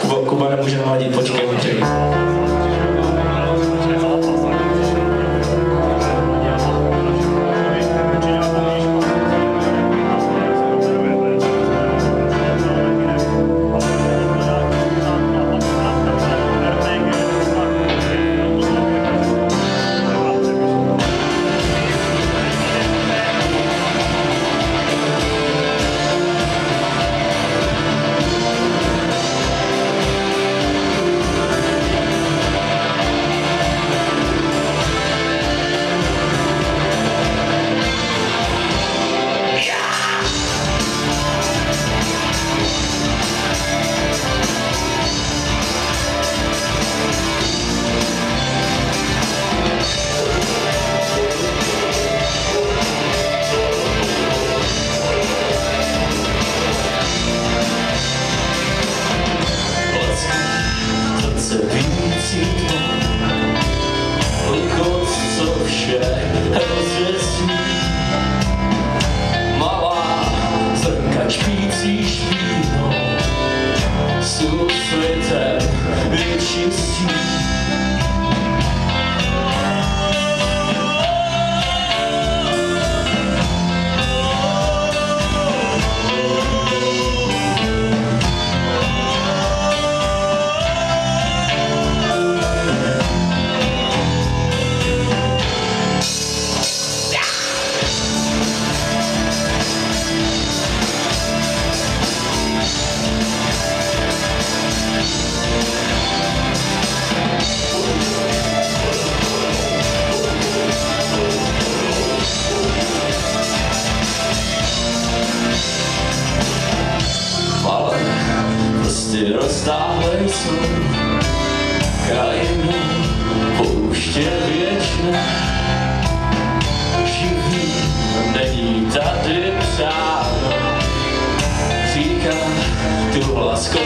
Kuba, Kuba nemůže naladit, počkej, počkej. Co vše rozvěsní Malá zrnka čpící špínou Sůl světem vyčistí rozdáhlej jsou krajinu pouště věčné. Živý není tady psáno, říká tu hlaskou